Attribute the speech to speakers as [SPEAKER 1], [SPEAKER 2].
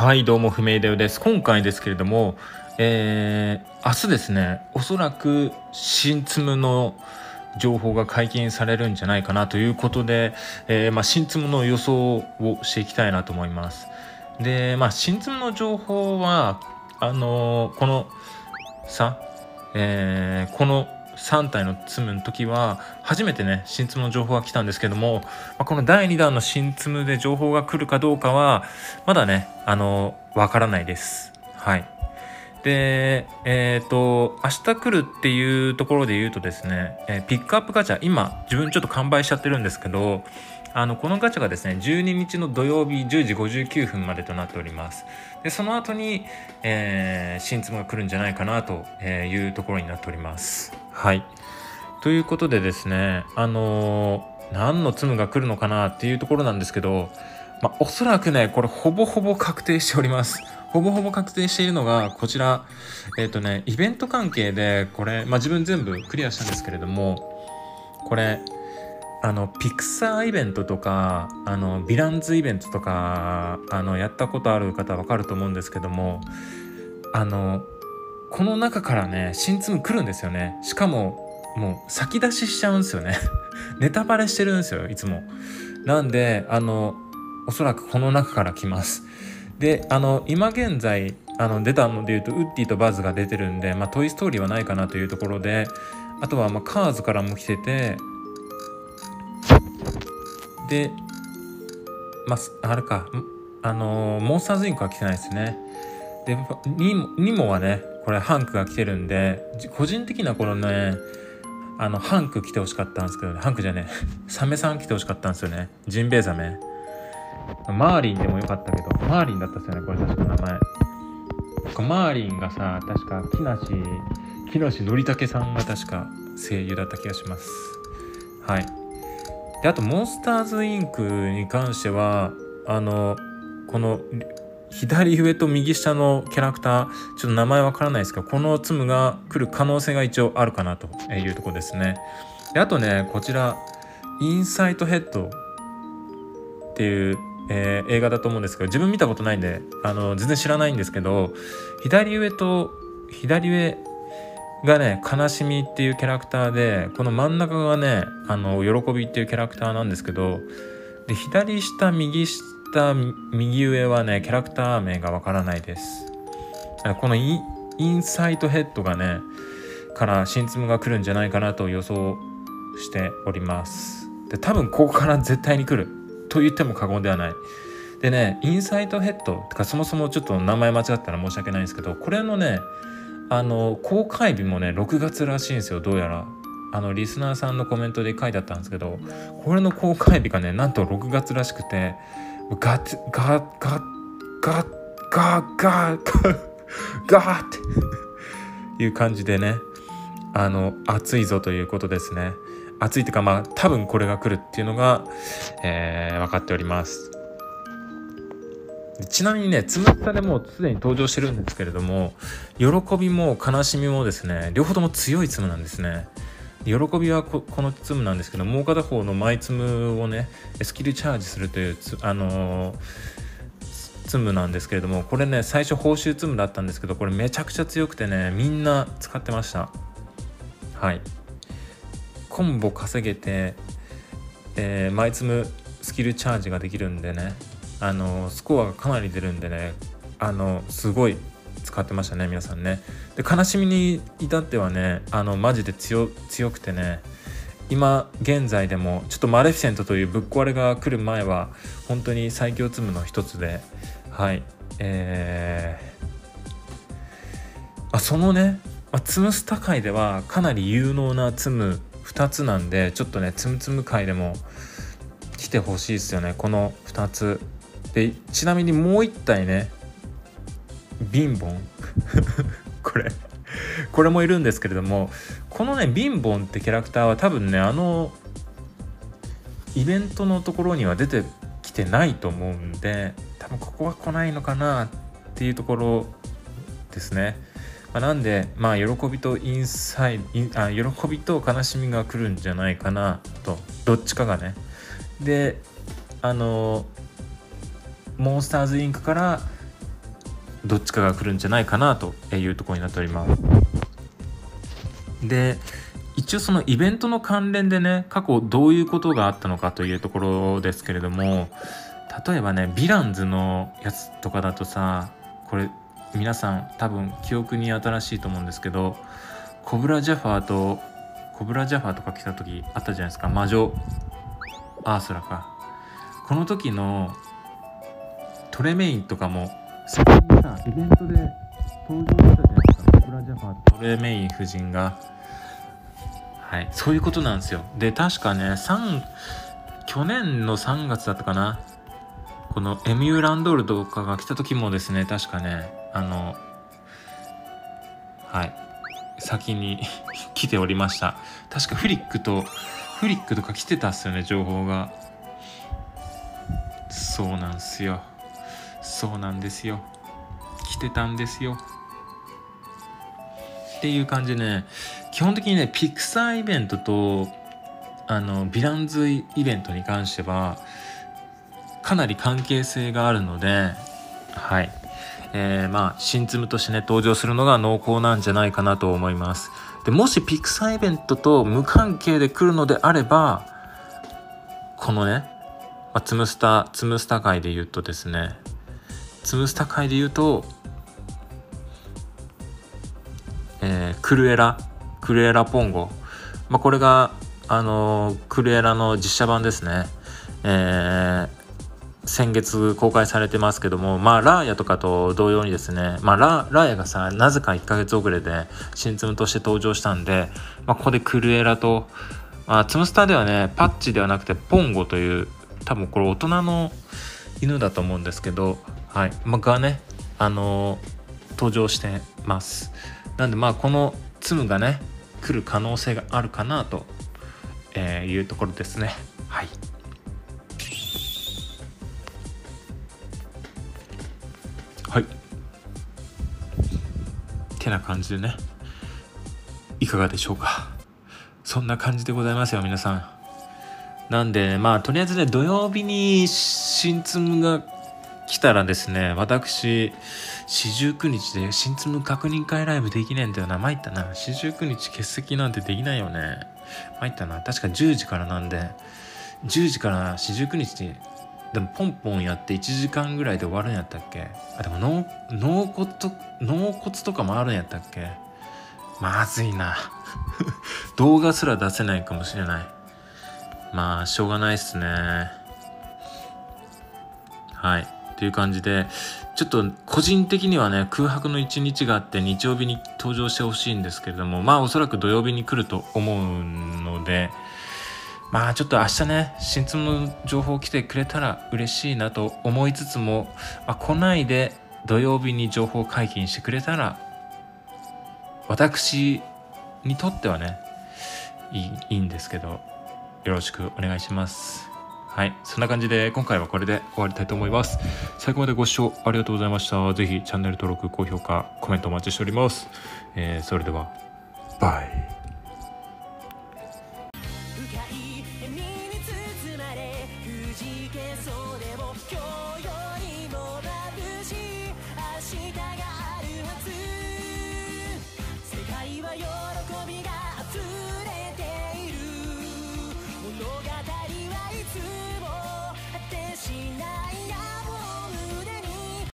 [SPEAKER 1] はいどうも不明だよです。今回ですけれども、えー、明日ですねおそらく新ツムの情報が解禁されるんじゃないかなということで、えー、まあ、新ツムの予想をしていきたいなと思います。でまあ新ツムの情報はあのー、このさ、えー、この3体のツムの時は初めてね新ツムの情報が来たんですけども、ま、この第2弾の新ツムで情報が来るかどうかはまだねあのわからないです。はい。でえっ、ー、と明日来るっていうところで言うとですね、え、ピックアップガチャ今自分ちょっと完売しちゃってるんですけどあのこのガチャがですね12日の土曜日10時59分までとなっております。でその後に、えー、新ツムが来るんじゃないかなというところになっております。はい。ということでですねあのー、何のツムが来るのかなっていうところなんですけど、まあ、おそらくねこれほぼほぼ確定しております。ほぼほぼ確定しているのがこちらえっ、ー、とねイベント関係でこれ、まあ、自分全部クリアしたんですけれどもこれあのピクサーイベントとかあのヴィランズイベントとかあのやったことある方わかると思うんですけどもあのこの中からね新ツム来るんですよね。しかももう先出ししちゃうんですよね。ネタバレしてるんですよいつも。なんであのおそらくこの中から来ます。であの今現在あの出たので言うとウッディとバズが出てるんで、まあ、トイ・ストーリーはないかなというところであとはまあカーズからも来ててで、まあ、あれか、あのー、モンスターズインクは来てないですね。で、ニモはね、これハンクが来てるんで、個人的なこのね、あの、ハンク来てほしかったんですけど、ね、ハンクじゃねえ、サメさん来てほしかったんですよね。ジンベエザメ。マーリンでもよかったけど、マーリンだったっすよね、これ確か名前。マーリンがさ、確か木梨、木梨憲武さんが確か声優だった気がします。はい。であとモンスターズインクに関してはあのこの左上と右下のキャラクターちょっと名前わからないですがこのツムが来る可能性が一応あるかなというとこですね。であとねこちらインサイトヘッドっていう、えー、映画だと思うんですけど自分見たことないんであの全然知らないんですけど左上と左上がね悲しみっていうキャラクターでこの真ん中がねあの喜びっていうキャラクターなんですけどで左下右下右上はねキャラクター名がわからないです。このインサイトヘッドがねから新ツムが来るんじゃないかなと予想しております。で多分ここから絶対に来る。と言っても過言ではない。でねインサイトヘッドとかそもそもちょっと名前間違ったら申し訳ないんですけどこれのねあの公開日もね6月らしいんですよどうやら。あのリスナーさんのコメントで書いてあったんですけどこれの公開日がねなんと6月らしくてガッガッガッガッガッガッガッガッっていう感じでねあの暑いぞということですね。暑いというかまあ多分これが来るっていうのが、えー、分かっております。ちなみにね、つむったでもうすでに登場してるんですけれども、喜びも悲しみもですね、両方とも強いツムなんですね。喜びはこのツムなんですけど、もう片方のマイツムをね、スキルチャージするというあのー、ツムなんですけれども、これね、最初報酬ツムだったんですけど、これめちゃくちゃ強くてね、みんな使ってました。はい。コンボ稼げて、えー、マイツムスキルチャージができるんでね、あのスコアがかなり出るんでねあのすごい使ってましたね皆さんね。で悲しみに至ってはねあのマジで強くてね今現在でもちょっとマレフィセントというぶっ壊れが来る前は本当に最強ツムの一つではいえー、あそのね、まあ、ツムスタ界ではかなり有能なツム2つなんでちょっとねツムツム界でも来てほしいですよねこの2つ。でちなみにもう一体ねビンボンこれこれもいるんですけれどもこのねビンボンってキャラクターは多分ねあのイベントのところには出てきてないと思うんで多分ここは来ないのかなっていうところですね、まあ、なんでまあ喜びとインサイあ喜びと悲しみが来るんじゃないかなとどっちかがね。であのモンスターズインクからどっちかが来るんじゃないかなというとこになっております。で一応そのイベントの関連でね過去どういうことがあったのかというところですけれども例えばねヴィランズのやつとかだとさこれ皆さん多分記憶に新しいと思うんですけどコブラ・ジャファーとコブラ・ジャファーとか来た時あったじゃないですか。魔女アースラか。この時のトレメインとかも。先にさイベントで登場したじゃないですか。コブラ・ジャファーとトレメイン夫人が。はい。そういうことなんですよ。で確かね3去年の3月だったかな。このエミューランドールとかが来た時もですね確かねあのはい。先に 来ておりました。確かフリックとフリックとか来てたっすよね情報が。そうなんすよそうなんですよ。来てたんですよ。っていう感じでね基本的にねピクサーイベントとあのヴィランズイベントに関してはかなり関係性があるのではい。えー、まあ新ツムとしてね登場するのが濃厚なんじゃないかなと思います。でもしピクサーイベントと無関係で来るのであればこのね、まあ、ツムスタツムスタ界で言うとですねツムスタ界で言うとえー、クルエラクルエラポンゴ、まあ、これがあのー、クルエラの実写版ですね、えー、先月公開されてますけどもまあラーヤとかと同様にですねまあララーヤがさなぜか1ヶ月遅れで新ツムとして登場したんで、まあ、ここでクルエラと、まあ、ツムスターではねパッチではなくてポンゴという多分これ大人の犬だと思うんですけどはい、まあ、がねあのー、登場してます。なんでまあこのツムがね来る可能性があるかなと、えいうところですね。はい。はい。てな感じでねいかがでしょうか。そんな感じでございますよ皆さん。なんでまあとりあえずね土曜日に新ツムが来たらですね私四十九日で新ツム確認会ライブできないんだよな。参ったな。四十九日欠席なんてできないよね。参ったな。確か10時からなんで。10時から四十九日ででもポンポンやって1時間ぐらいで終わるんやったっけ？あでも納骨と納骨とかもあるんやったっけ？まずいな。動画すら出せないかもしれない。まあしょうがないっすね。はい。っていう感じでちょっと個人的にはね空白の一日があって日曜日に登場してほしいんですけれどもまあおそらく土曜日に来ると思うのでまあちょっと明日ね新津の情報来てくれたら嬉しいなと思いつつも、まあ、来ないで土曜日に情報解禁してくれたら私にとってはねいいいいんですけどよろしくお願いします。はい。そんな感じで今回はこれで終わりたいと思います。最後までご視聴ありがとうございました。ぜひチャンネル登録、高評価、コメントお待ちしております。えー、それでは、バイ。